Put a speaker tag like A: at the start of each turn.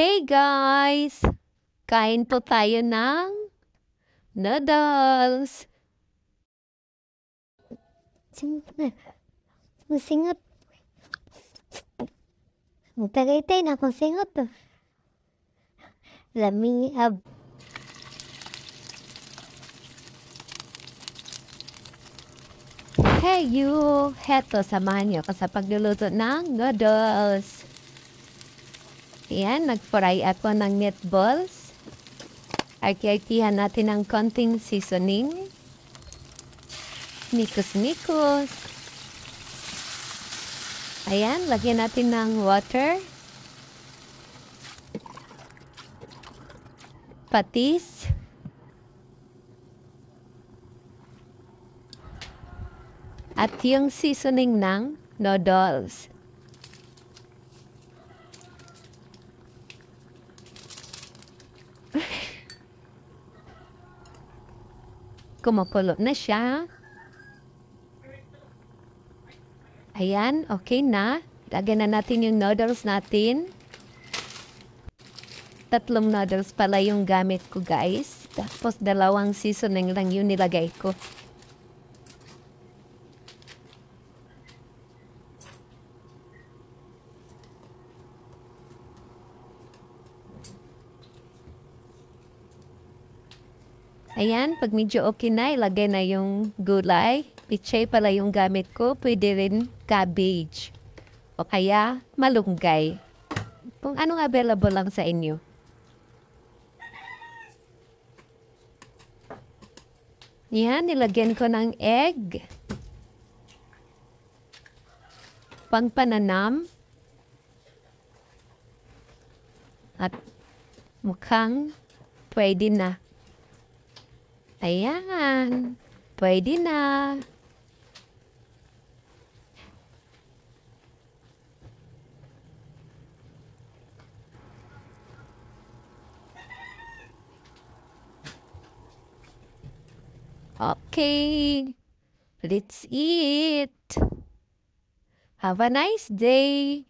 A: Hey guys! Kain po tayo ng noodles.
B: Masingot. Magtagaytay na akong singot. Lami ab.
A: Hey you! Heto, samahan niyo ako sa pagluluto ng noodles. Ayan, nag-fry ako ng meatballs. Arki-arkihan natin ng konting seasoning. Nikos-nikos. Ayan, lagyan natin ng water. Patis. At yung seasoning ng noodles. Kumukulo na siya. Ayan, okay na. Lagyan na natin yung noodles natin. Tatlong noodles pala yung gamit ko, guys. Tapos dalawang seasoning lang yung nilagay ko. Ayan, pag medyo okay na, ilagay na yung gulay. Pichay pala yung gamit ko. Pwede rin cabbage. O kaya malunggay. Kung anong available lang sa inyo. Yan, nilagyan ko ng egg. Pangpananam. At mukhang pwede na. Ayan. Pwede na. Okay. Let's eat. Have a nice day.